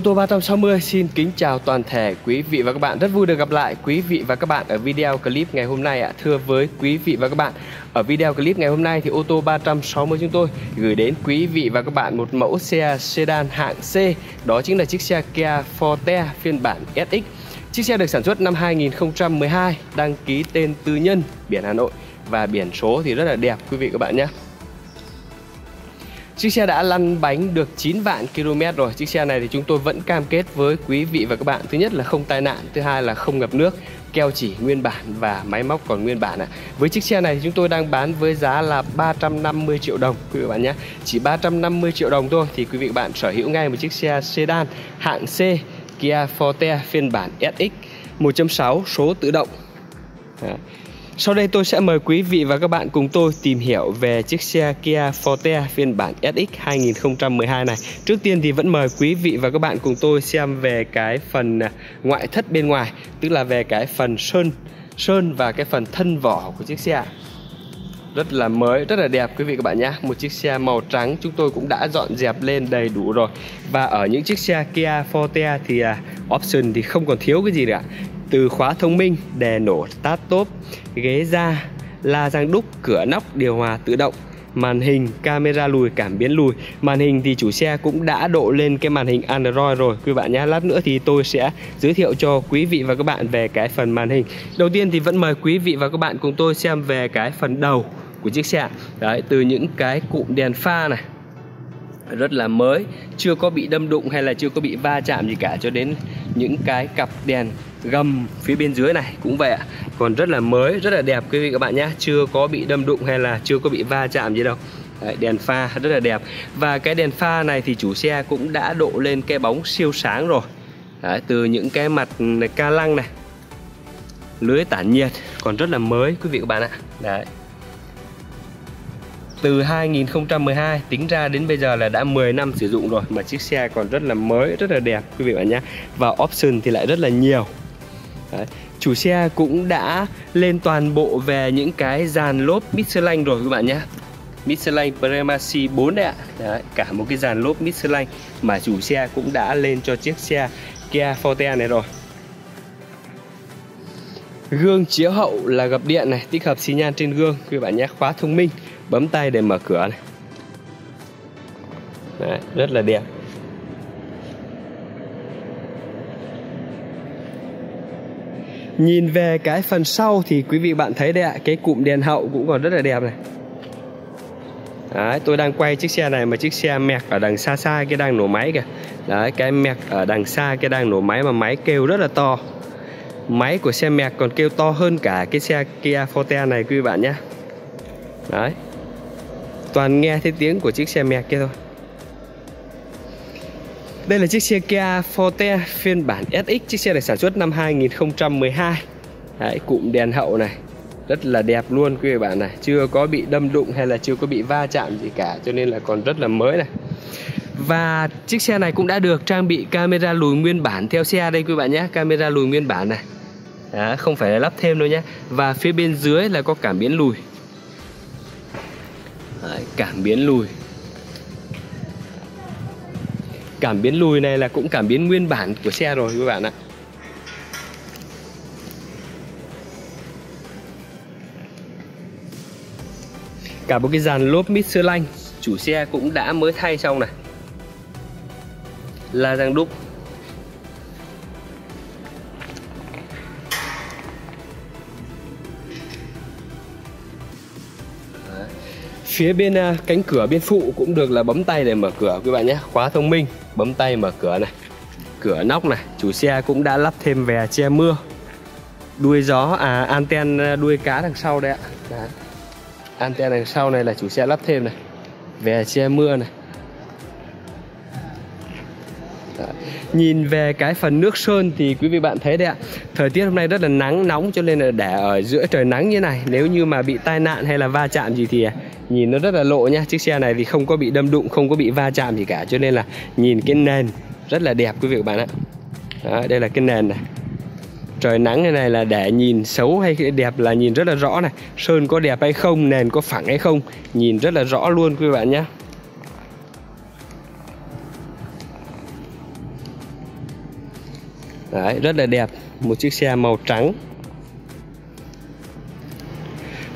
Ô tô 360 xin kính chào toàn thể quý vị và các bạn. Rất vui được gặp lại quý vị và các bạn ở video clip ngày hôm nay ạ. Thưa với quý vị và các bạn, Ở video clip ngày hôm nay thì ô tô 360 chúng tôi gửi đến quý vị và các bạn một mẫu xe sedan hạng C. Đó chính là chiếc xe Kia Forte phiên bản SX Chiếc xe được sản xuất năm 2012 Đăng ký tên tư nhân, biển Hà Nội Và biển số thì rất là đẹp, quý vị và các bạn nhé. Chiếc xe đã lăn bánh được 9 vạn km rồi Chiếc xe này thì chúng tôi vẫn cam kết với quý vị và các bạn Thứ nhất là không tai nạn, thứ hai là không ngập nước Keo chỉ nguyên bản và máy móc còn nguyên bản ạ à. Với chiếc xe này thì chúng tôi đang bán với giá là 350 triệu đồng quý vị và bạn nhé Chỉ 350 triệu đồng thôi thì quý vị và bạn sở hữu ngay một chiếc xe sedan hạng C Kia Forte phiên bản SX 1.6 số tự động Đấy. Sau đây tôi sẽ mời quý vị và các bạn cùng tôi tìm hiểu về chiếc xe Kia Forte phiên bản SX 2012 này. Trước tiên thì vẫn mời quý vị và các bạn cùng tôi xem về cái phần à, ngoại thất bên ngoài, tức là về cái phần sơn sơn và cái phần thân vỏ của chiếc xe rất là mới rất là đẹp quý vị các bạn nhé. Một chiếc xe màu trắng chúng tôi cũng đã dọn dẹp lên đầy đủ rồi. Và ở những chiếc xe Kia Forte thì uh, option thì không còn thiếu cái gì nữa từ khóa thông minh, đè nổ, start top, ghế da, la răng đúc, cửa nóc, điều hòa tự động. Màn hình camera lùi cảm biến lùi. Màn hình thì chủ xe cũng đã độ lên cái màn hình Android rồi. Quý bạn nhé lát nữa thì tôi sẽ giới thiệu cho quý vị và các bạn về cái phần màn hình. Đầu tiên thì vẫn mời quý vị và các bạn cùng tôi xem về cái phần đầu của chiếc xe đấy từ những cái cụm đèn pha này rất là mới chưa có bị đâm đụng hay là chưa có bị va chạm gì cả cho đến những cái cặp đèn gầm phía bên dưới này cũng vậy ạ. Còn rất là mới rất là đẹp quý vị các bạn nhé. Chưa có bị đâm đụng hay là chưa có bị va chạm gì đâu. Đấy, đèn pha rất là đẹp. Và cái đèn pha này thì chủ xe cũng đã độ lên cái bóng siêu sáng rồi. Đấy, từ những cái mặt ca lăng này lưới tản nhiệt còn rất là mới quý vị các bạn ạ. Đấy từ 2012 tính ra đến bây giờ là đã 10 năm sử dụng rồi mà chiếc xe còn rất là mới rất là đẹp quý vị bạn nhé và option thì lại rất là nhiều. Đấy. chủ xe cũng đã lên toàn bộ về những cái dàn lốp Michelin rồi các bạn nhé Michelin Premacy 4 đấy ạ. Đấy, cả một cái dàn lốp Michelin mà chủ xe cũng đã lên cho chiếc xe Kia Forte này rồi. Gương chiếu hậu là gập điện này, tích hợp xi nhan trên gương quý bạn nhé, khóa thông minh bấm tay để mở cửa này. Đấy, rất là đẹp. Nhìn về cái phần sau thì quý vị bạn thấy đây ạ Cái cụm đèn hậu cũng còn rất là đẹp này. Đấy, tôi đang quay chiếc xe này mà chiếc xe mẹc ở đằng xa xa cái đang nổ máy kìa. Đấy, cái mẹc ở đằng xa cái đang nổ máy mà máy kêu rất là to. Máy của xe mẹc còn kêu to hơn cả cái xe Kia Forte này quý vị bạn nhé. Đấy toàn nghe thấy tiếng của chiếc xe mẹ kia thôi. Đây là chiếc xe Kia Forte phiên bản SX Chiếc xe này sản xuất năm 2012 Đấy, Cụm đèn hậu này Rất là đẹp luôn quý vị bạn này. Chưa có bị đâm đụng hay là chưa có bị va chạm gì cả Cho nên là còn rất là mới này. Và chiếc xe này cũng đã được trang bị camera lùi nguyên bản theo xe đây quý bạn nhé Camera lùi nguyên bản này. Đó, Không phải là lắp thêm đâu nhé. Và phía bên dưới là có cảm biến lùi. Đấy, cảm biến lùi. Cảm biến lùi này là cũng cảm biến nguyên bản của xe rồi các bạn ạ. Cả một cái dàn lốp Michelin chủ xe cũng đã mới thay xong này. Là răng đúc. Phía bên uh, cánh cửa bên phụ cũng được là bấm tay để mở cửa các bạn nhé. Khóa thông minh bấm tay mở cửa này. Cửa nóc này chủ xe cũng đã lắp thêm vè che mưa. Đuôi gió à anten à, đuôi cá đằng sau đấy ạ. Đấy. anten đằng sau này là chủ xe lắp thêm này. Vè che mưa này. Nhìn về cái phần nước sơn thì quý vị bạn thấy đấy ạ. Thời tiết hôm nay rất là nắng nóng cho nên là để ở giữa trời nắng như này Nếu như mà bị tai nạn hay là va chạm gì thì à, nhìn nó rất là lộ nha Chiếc xe này thì không có bị đâm đụng, không có bị va chạm gì cả Cho nên là nhìn cái nền rất là đẹp quý vị bạn ạ. Đó, đây là cái nền này. Trời nắng như này là để nhìn xấu hay đẹp là nhìn rất là rõ này. Sơn có đẹp hay không nền có phẳng hay không nhìn rất là rõ luôn quý bạn nhé Đấy, rất là đẹp. Một chiếc xe màu trắng.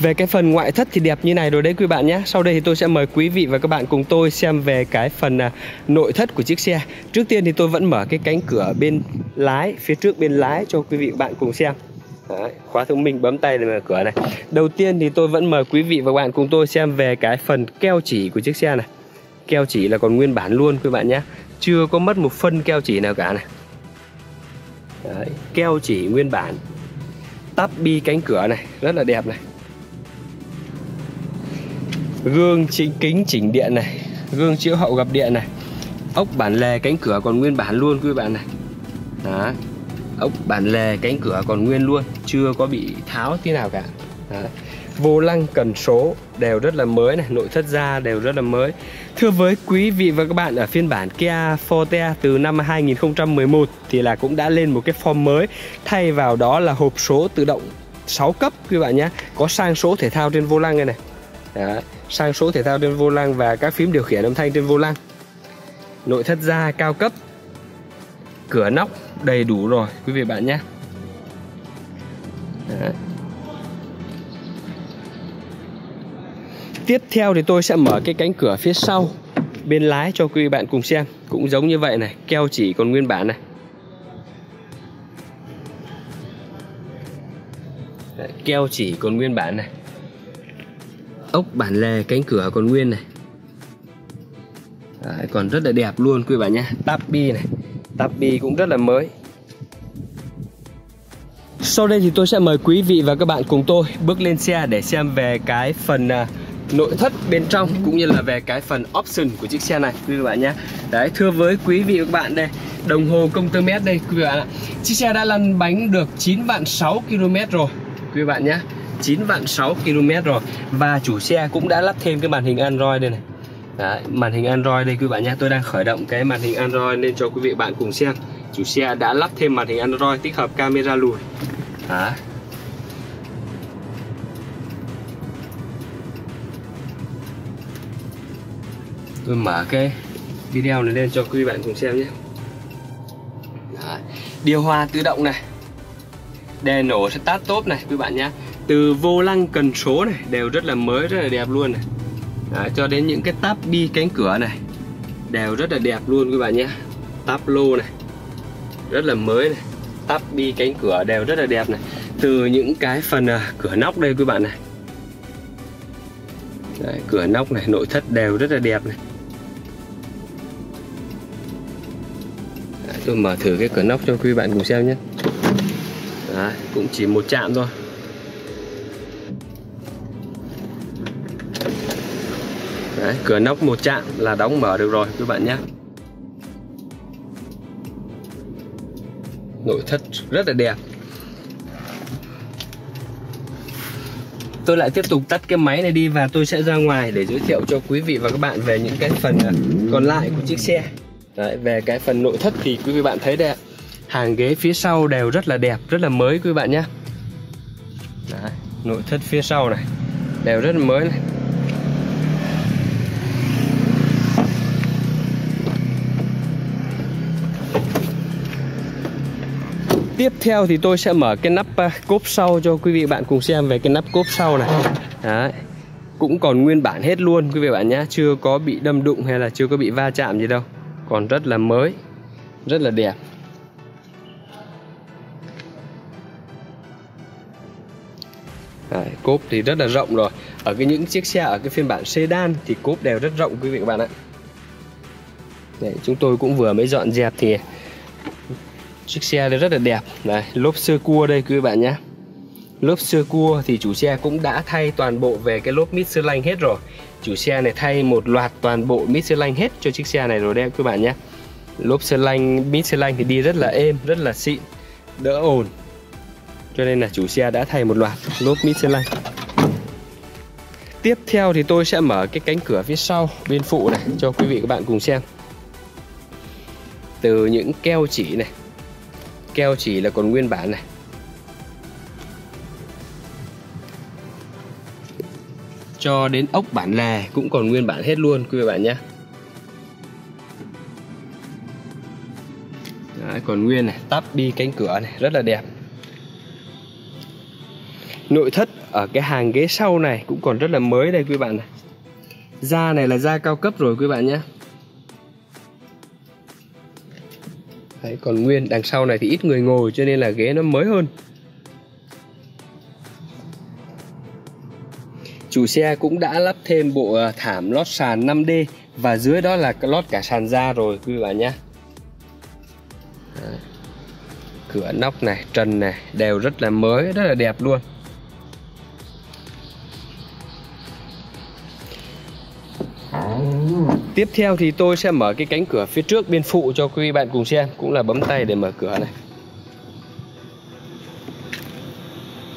Về cái phần ngoại thất thì đẹp như này rồi đấy quý bạn nhé. Sau đây thì tôi sẽ mời quý vị và các bạn cùng tôi xem về cái phần à, nội thất của chiếc xe. Trước tiên thì tôi vẫn mở cái cánh cửa bên lái, phía trước bên lái cho quý vị và bạn cùng xem. Đấy, khóa thông minh bấm tay để mở cửa này. Đầu tiên thì tôi vẫn mời quý vị và các bạn cùng tôi xem về cái phần keo chỉ của chiếc xe này. Keo chỉ là còn nguyên bản luôn quý bạn nhé. Chưa có mất một phân keo chỉ nào cả này. Đấy, keo chỉ nguyên bản Tắp bi cánh cửa này rất là đẹp này. Gương chính kính chỉnh điện này gương chiếu hậu gặp điện này. Ốc bản lề cánh cửa còn nguyên bản luôn quý bạn này. Đó ốc bản lề cánh cửa còn nguyên luôn chưa có bị tháo tí nào cả. Đó vô lăng, cần số, đều rất là mới này, nội thất da đều rất là mới. Thưa với quý vị và các bạn, ở phiên bản Kia Forte từ năm 2011 thì là cũng đã lên một cái form mới. Thay vào đó là hộp số tự động 6 cấp, quý bạn nhé. Có sang số thể thao trên vô lăng này này. Đó, sang số thể thao trên vô lăng và các phím điều khiển âm thanh trên vô lăng. Nội thất da cao cấp. Cửa nóc đầy đủ rồi, quý vị bạn nhé. Tiếp theo thì tôi sẽ mở cái cánh cửa phía sau bên lái cho quý bạn cùng xem. Cũng giống như vậy này keo chỉ còn nguyên bản này. Keo chỉ còn nguyên bản này. Ốc bản lề cánh cửa còn nguyên này. Đấy, còn rất là đẹp luôn quý bạn nhé. Tapi bi này tapi bi cũng rất là mới. Sau đây thì tôi sẽ mời quý vị và các bạn cùng tôi bước lên xe để xem về cái phần uh, nội thất bên trong cũng như là về cái phần option của chiếc xe này quý vị bạn nhé. Đấy thưa với quý vị và các bạn đây đồng hồ công tơ mét đây quý vị bạn ạ. Chiếc xe đã lăn bánh được 9 vạn 6 km rồi quý vị bạn nhé. 9 vạn 6 km rồi và chủ xe cũng đã lắp thêm cái màn hình Android đây này. Đấy, màn hình Android đây quý bạn nhé. Tôi đang khởi động cái màn hình Android lên cho quý vị bạn cùng xem. Chủ xe đã lắp thêm màn hình Android tích hợp camera lùi. Đấy. Tôi mở cái video này lên cho quý bạn cùng xem nhé. Đấy. điều hòa tự động này đèn nổ start top này quý bạn nhé. Từ vô lăng cần số này đều rất là mới rất là đẹp luôn này. À, cho đến những cái táp bi cánh cửa này đều rất là đẹp luôn quý bạn nhé. Táp lô này rất là mới này. Táp bi cánh cửa đều rất là đẹp này. Từ những cái phần uh, cửa nóc đây quý bạn này. Đấy, cửa nóc này nội thất đều rất là đẹp này. Tôi mở thử cái cửa nóc cho quý bạn cùng xem nhé. Đấy, cũng chỉ một chạm thôi. Đấy, cửa nóc một chạm là đóng mở được rồi các bạn nhé. Nội thất rất là đẹp. Tôi lại tiếp tục tắt cái máy này đi và tôi sẽ ra ngoài để giới thiệu cho quý vị và các bạn về những cái phần à, còn lại của chiếc xe. Đấy, về cái phần nội thất thì quý vị bạn thấy đây hàng ghế phía sau đều rất là đẹp rất là mới quý bạn nhé. Đấy, nội thất phía sau này đều rất là mới này. Tiếp theo thì tôi sẽ mở cái nắp à, cốp sau cho quý vị bạn cùng xem về cái nắp cốp sau này. Đấy Cũng còn nguyên bản hết luôn quý vị bạn nhé Chưa có bị đâm đụng hay là chưa có bị va chạm gì đâu. Còn rất là mới Rất là đẹp. Đấy, cốp thì rất là rộng rồi. Ở cái những chiếc xe ở cái phiên bản sedan thì cốp đều rất rộng quý vị các bạn ạ. Đấy, chúng tôi cũng vừa mới dọn dẹp thì chiếc xe đây rất là đẹp. Đấy, lốp sơ cua đây quý vị bạn nhé. Lốp sơ cua thì chủ xe cũng đã thay toàn bộ về cái lốp lanh hết rồi chủ xe này thay một loạt toàn bộ Michelin hết cho chiếc xe này rồi đây quý bạn nhé. Lốp xe lanh Michelin thì đi rất là êm, rất là xịn, đỡ ồn. Cho nên là chủ xe đã thay một loạt lốp Michelin tiếp theo thì tôi sẽ mở cái cánh cửa phía sau, bên phụ này, cho quý vị các bạn cùng xem. Từ những keo chỉ này, keo chỉ là còn nguyên bản này. Cho đến ốc bản lề cũng còn nguyên bản hết luôn quý vị bạn nhé. Đấy, còn nguyên này tắp đi cánh cửa này rất là đẹp. Nội thất ở cái hàng ghế sau này cũng còn rất là mới đây quý bạn này. Da này là da cao cấp rồi quý bạn nhé. Đấy, còn nguyên đằng sau này thì ít người ngồi cho nên là ghế nó mới hơn. Chủ xe cũng đã lắp thêm bộ ờ, thảm lót sàn 5D và dưới đó là lót cả sàn da rồi, quý bạn nhé. Cửa nóc này, trần này đều rất là mới, rất là đẹp luôn. Tiếp theo thì tôi sẽ mở cái cánh cửa phía trước bên phụ cho quý bạn cùng xem, Cũng là bấm tay để mở cửa này.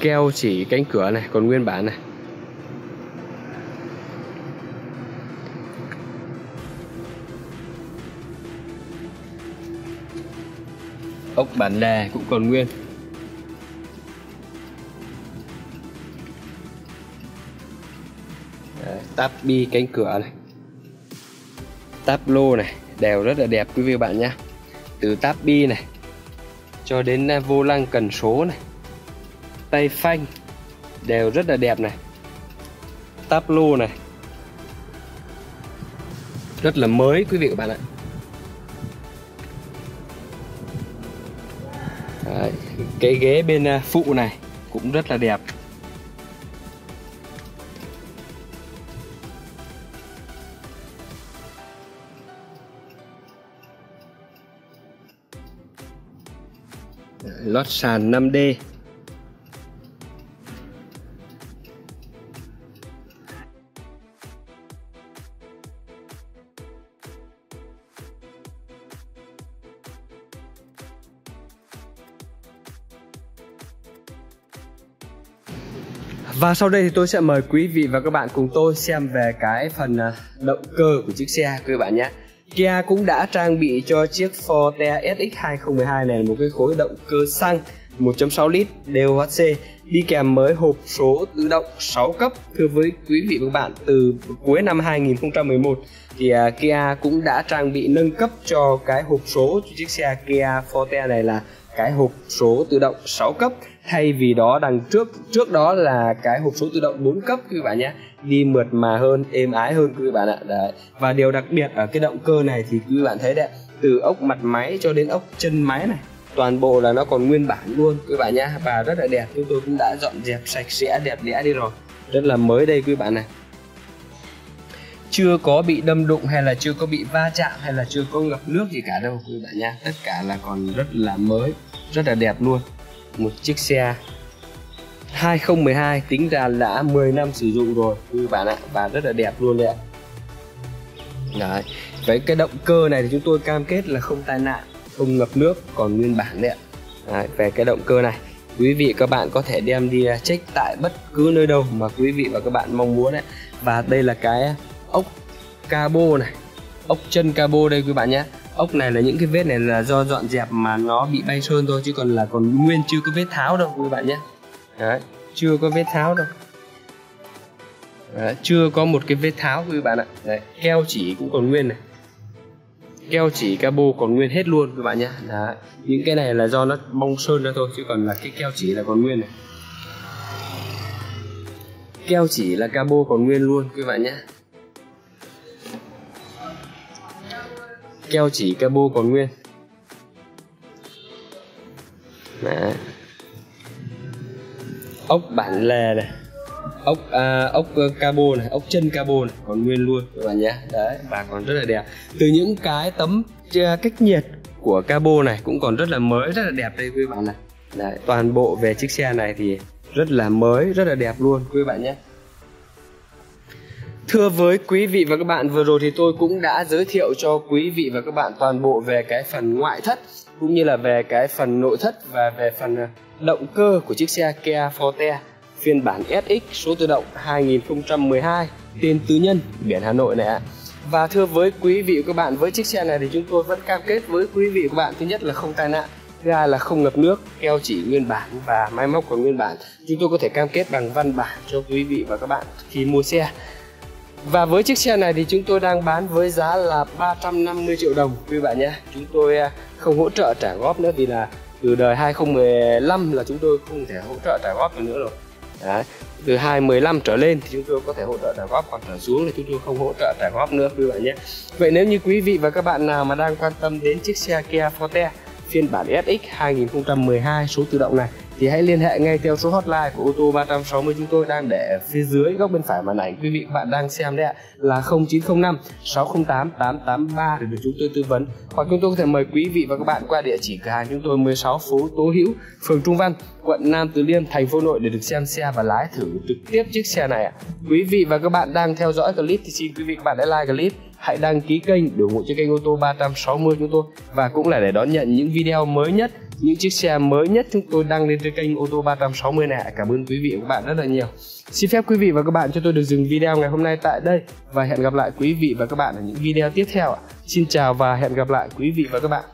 Keo chỉ cánh cửa này, còn nguyên bản này. Ốc bản đà cũng còn nguyên. Táp bi cánh cửa này. Táp lô này, đều rất là đẹp quý vị bạn nhé. Từ táp bi này cho đến à, vô lăng cần số này, tay phanh, đều rất là đẹp này. Táp lô này rất là mới quý vị các bạn ạ. Cái ghế bên à, phụ này cũng rất là đẹp. Lót sàn 5D Và sau đây thì tôi sẽ mời quý vị và các bạn cùng tôi xem về cái phần à, động cơ của chiếc xe quý bạn nhé. Kia cũng đã trang bị cho chiếc Forte SX 2012 này một cái khối động cơ xăng 1.6 lít DOHC đi kèm mới hộp số tự động 6 cấp thưa với quý vị và các bạn từ cuối năm 2011 thì uh, Kia cũng đã trang bị nâng cấp cho cái hộp số cho chiếc xe Kia Forte này là cái hộp số tự động 6 cấp thay vì đó, đằng trước trước đó là cái hộp số tự động 4 cấp quý bạn nhé. Đi mượt mà hơn, êm ái hơn quý bạn ạ. Đấy. Và điều đặc biệt ở cái động cơ này thì quý bạn thấy đấy từ ốc mặt máy cho đến ốc chân máy này, toàn bộ là nó còn nguyên bản luôn quý bạn nhé. Và rất là đẹp. Chúng tôi cũng đã dọn dẹp sạch sẽ, đẹp đẽ đi rồi. Rất là mới đây quý bạn này. Chưa có bị đâm đụng hay là chưa có bị va chạm hay là chưa có ngập nước gì cả đâu quý bạn nha tất cả là còn rất là mới, rất là đẹp luôn một chiếc xe 2012 tính ra đã 10 năm sử dụng rồi, như bạn ạ, và rất là đẹp luôn đấy ạ Đấy. Với cái động cơ này thì chúng tôi cam kết là không tai nạn, không ngập nước còn nguyên bản đấy ạ Đấy. về cái động cơ này, quý vị các bạn có thể đem đi à, check tại bất cứ nơi đâu mà quý vị và các bạn mong muốn đấy và đây là cái ốc cabo này, ốc chân cabo đây quý bạn nhé ốc này là những cái vết này là do dọn dẹp mà nó bị bay sơn thôi chứ còn là còn nguyên chưa có vết tháo đâu các bạn nhé. Đấy, chưa có vết tháo đâu. Đấy, chưa có một cái vết tháo quý bạn ạ. Đấy, keo chỉ cũng còn nguyên này. Keo chỉ cabo còn nguyên hết luôn các bạn nhé. Đấy, những cái này là do nó bong sơn ra thôi chứ còn là cái keo chỉ là còn nguyên này. Keo chỉ là cabo còn nguyên luôn quý bạn nhé. Keo chỉ cabo còn nguyên. Đấy. ốc bản lề này ốc à, ốc ờ, cabo này ốc chân cabo này còn nguyên luôn các bạn nhé. Đấy và còn rất là đẹp. Từ những cái tấm à, cách nhiệt của cabo này cũng còn rất là mới rất là đẹp đây quý bạn này. Đấy, toàn bộ về chiếc xe này thì rất là mới rất là đẹp luôn quý bạn nhé. Thưa với quý vị và các bạn, vừa rồi thì tôi cũng đã giới thiệu cho quý vị và các bạn toàn bộ về cái phần ngoại thất cũng như là về cái phần nội thất và về phần ờ, động cơ của chiếc xe Kia Forte phiên bản SX số tự động 2012 tên tư nhân biển Hà Nội này ạ. Và thưa với quý vị và các bạn, với chiếc xe này thì chúng tôi vẫn cam kết với quý vị và các bạn thứ nhất là không tai nạn, thứ hai là không ngập nước, keo chỉ nguyên bản và máy móc còn nguyên bản. Chúng tôi có thể cam kết bằng văn bản cho quý vị và các bạn khi mua xe. Và với chiếc xe này thì chúng tôi đang bán với giá là 350 triệu đồng, quý bạn nhé. Chúng tôi à, không hỗ trợ trả góp nữa vì là từ đời 2015 là chúng tôi không thể hỗ trợ trả góp được nữa rồi. Đấy. Từ 2015 trở lên thì chúng tôi có thể hỗ trợ trả góp, còn trở xuống thì chúng tôi không hỗ trợ trả góp nữa, quý bạn nhé. Vậy nếu như quý vị và các bạn nào mà đang quan tâm đến chiếc xe Kia Forte phiên bản SX 2012 số tự động này thì hãy liên hệ ngay theo số hotline của ô tô 360 chúng tôi đang để phía dưới góc bên phải màn ảnh. Quý vị, các bạn đang xem đấy ạ, là 0905 608 883 để được chúng tôi tư vấn. Hoặc chúng tôi có thể mời quý vị và các bạn qua địa chỉ cửa hàng chúng tôi 16 phố Tố Hữu, phường Trung Văn, quận Nam Từ Liêm, thành phố Nội để được xem xe và lái thử trực tiếp chiếc xe này ạ. Quý vị và các bạn đang theo dõi clip thì xin quý vị các bạn hãy like clip hãy đăng ký kênh để ủng hộ cho kênh ô tô 360 chúng tôi. Và cũng là để đón nhận những video mới nhất, những chiếc xe mới nhất chúng tôi đăng lên trên kênh ô tô 360 này. Cảm ơn quý vị và các bạn rất là nhiều. Xin phép quý vị và các bạn cho tôi được dừng video ngày hôm nay tại đây. Và hẹn gặp lại quý vị và các bạn ở những video tiếp theo xin chào và hẹn gặp lại quý vị và các bạn.